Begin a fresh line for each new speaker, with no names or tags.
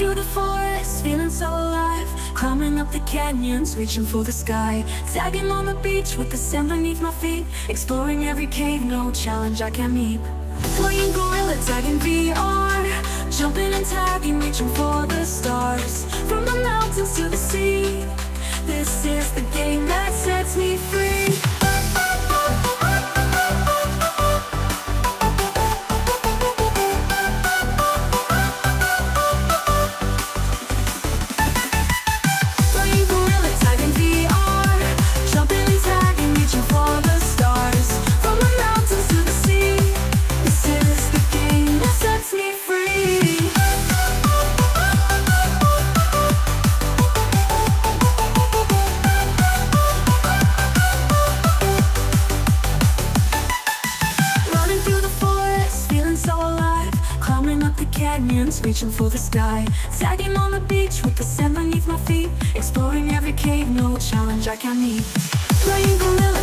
through the forest, feeling so alive. Climbing up the canyons, reaching for the sky. Tagging on the beach with the sand beneath my feet. Exploring every cave, no challenge I can meet. Playing gorilla tag in VR Jumping and tagging, reaching for canyons, reaching for the sky. Sagging on the beach with the sand beneath my feet. Exploring every cave, no challenge I can meet. Playing gorilla